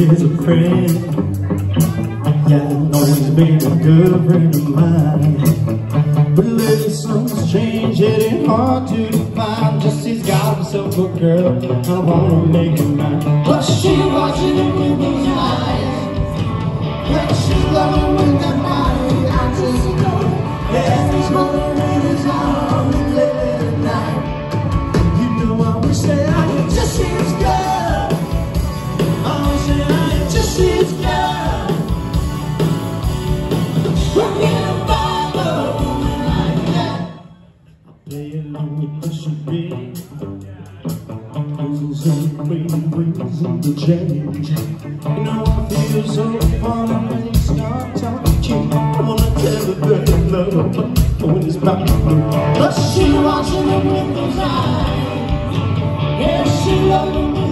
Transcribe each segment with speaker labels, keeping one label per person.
Speaker 1: is a friend. Yeah, I know he's been a good friend of mine. But lately something's changed, it ain't hard to define. Just he's got himself a girl, and I wanna make him mine. But she watching him with those eyes Like she's loving with that mind. change. You know I feel so far when it's not time to change I wanna tell a girl in love but when it's about to blue But she watching it with those eyes Yeah, she loving me.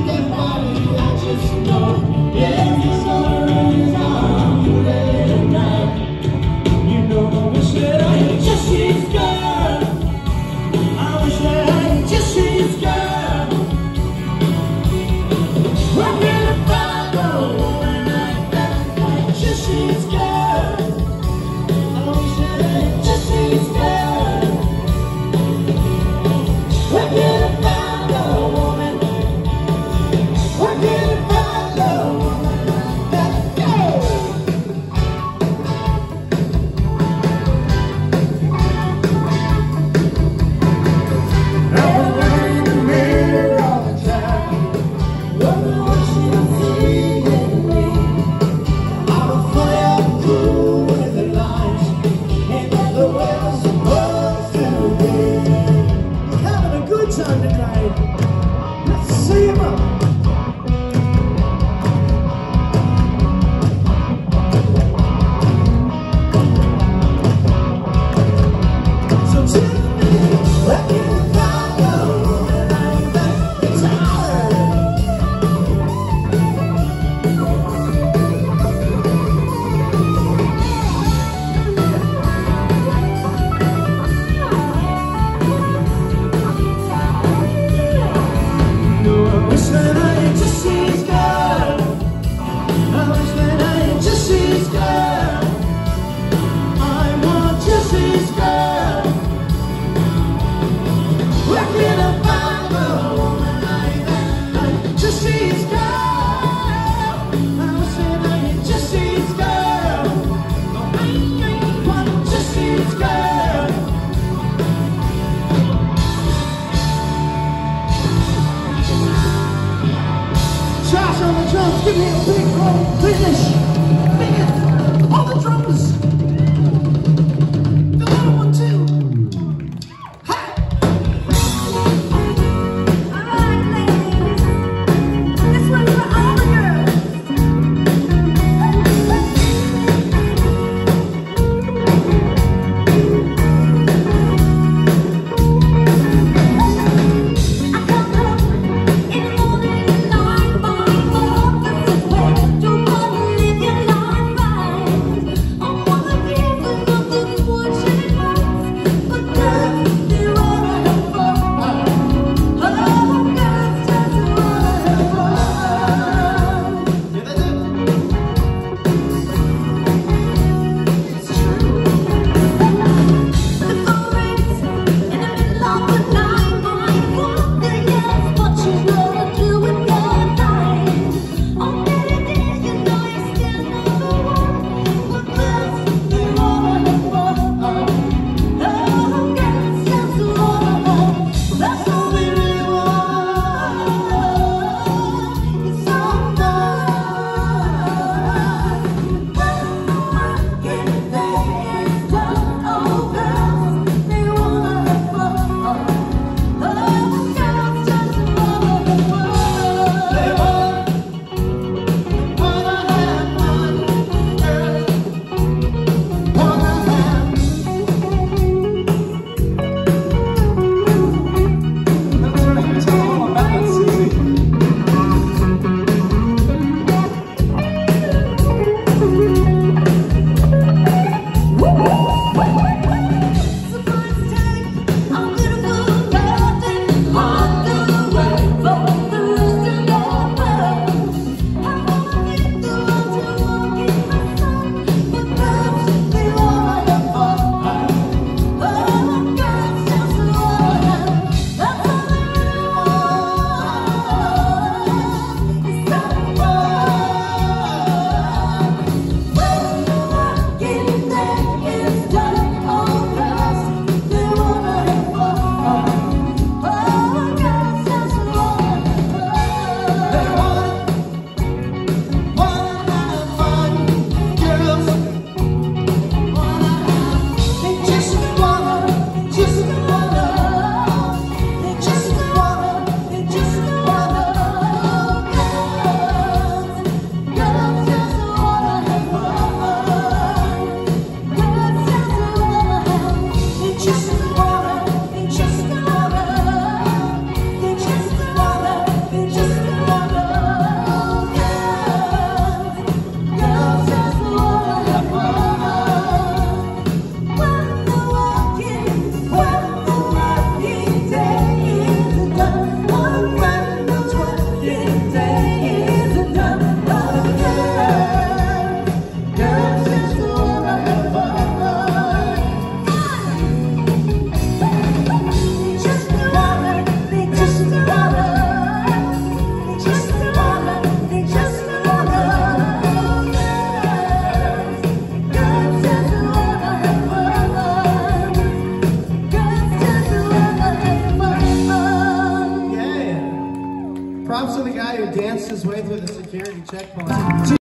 Speaker 1: Give me a big old finish. Make it. Checkpoint.